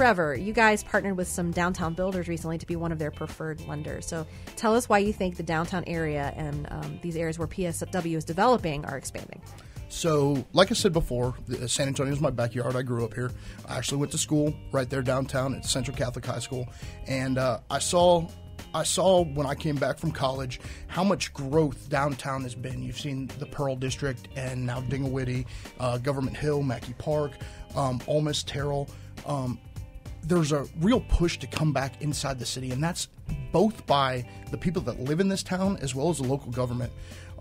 Trevor, you guys partnered with some downtown builders recently to be one of their preferred lenders. So tell us why you think the downtown area and um, these areas where PSW is developing are expanding. So, like I said before, San Antonio is my backyard. I grew up here. I actually went to school right there downtown at Central Catholic High School, and uh, I saw I saw when I came back from college how much growth downtown has been. You've seen the Pearl District and now Dignowity, uh, Government Hill, Mahncke Park, um, Terrell. Um, there's a real push to come back inside the city, and that's both by the people that live in this town as well as the local government.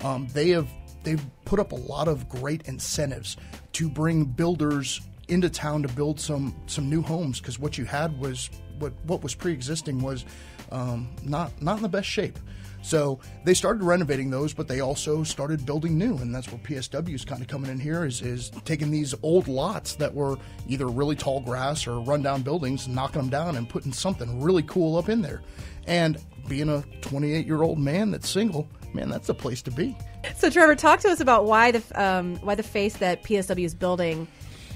Um, they have they've put up a lot of great incentives to bring builders into town to build some some new homes because what you had was what what was pre-existing was um, not not in the best shape. So they started renovating those, but they also started building new, and that's where PSW is kind of coming in here is, is taking these old lots that were either really tall grass or rundown buildings, knocking them down and putting something really cool up in there. And being a 28 year old man that's single, man, that's a place to be. So Trevor, talk to us about why the um, why the face that PSW is building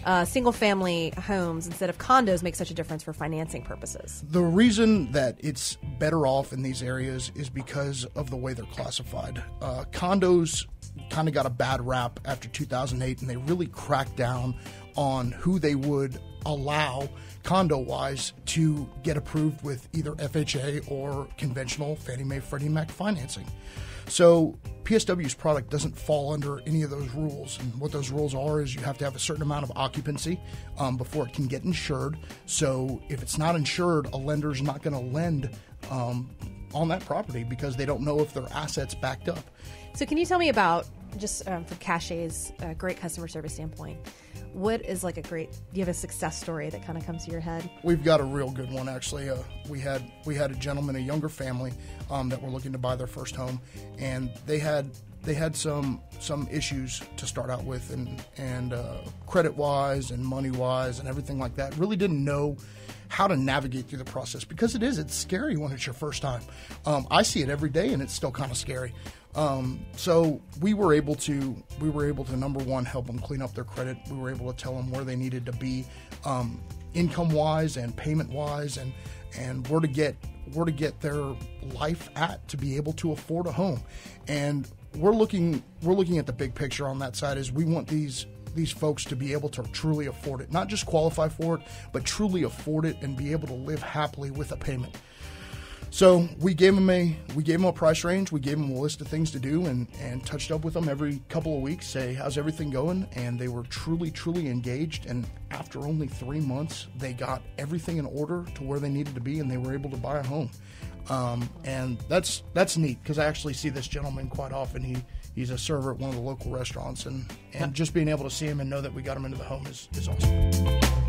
uh, single family homes instead of condos makes such a difference for financing purposes? The reason that it's better off in these areas is because of the way they're classified. Uh, condos kind of got a bad rap after 2008, and they really cracked down on who they would allow condo wise to get approved with either FHA or conventional Fannie Mae Freddie Mac financing. So PSW's product doesn't fall under any of those rules. And what those rules are is you have to have a certain amount of occupancy um, before it can get insured. So if it's not insured, a lender's not going to lend um, on that property because they don't know if their assets backed up. So can you tell me about just um, from Cachet's uh, great customer service standpoint? What is like a great do you have a success story that kind of comes to your head? We've got a real good one actually. Uh, we had we had a gentleman a younger family um, that were looking to buy their first home and they had they had some some issues to start out with and and uh, credit wise and money wise and everything like that really didn't know how to navigate through the process because it is it's scary when it's your first time um, i see it every day and it's still kind of scary um, so we were able to we were able to number one help them clean up their credit. We were able to tell them where they needed to be, um, income wise and payment wise, and and where to get where to get their life at to be able to afford a home. And we're looking we're looking at the big picture on that side. Is we want these these folks to be able to truly afford it, not just qualify for it, but truly afford it and be able to live happily with a payment. So we gave them a we gave them a price range. We gave them a list of things to do, and and touched up with them every couple of weeks. Say how's everything going, and they were truly truly engaged. And after only three months, they got everything in order to where they needed to be, and they were able to buy a home. Um, and that's that's neat because I actually see this gentleman quite often. He he's a server at one of the local restaurants, and and just being able to see him and know that we got him into the home is, is awesome.